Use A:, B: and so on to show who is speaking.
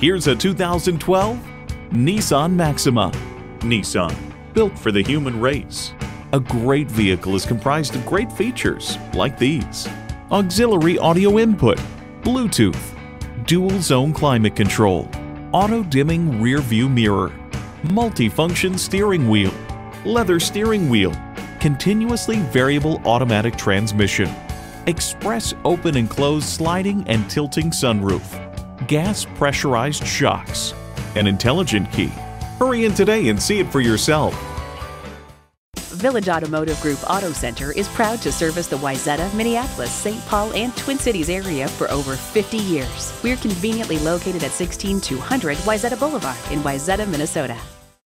A: Here's a 2012 Nissan Maxima. Nissan, built for the human race. A great vehicle is comprised of great features like these. Auxiliary audio input, Bluetooth, dual zone climate control, auto dimming rear view mirror, multifunction steering wheel, leather steering wheel, continuously variable automatic transmission, express open and close sliding and tilting sunroof, gas pressurized shocks, an intelligent key. Hurry in today and see it for yourself.
B: Village Automotive Group Auto Center is proud to service the Wayzata, Minneapolis, St. Paul, and Twin Cities area for over 50 years. We're conveniently located at 16200 Wayzata Boulevard in Wayzata, Minnesota.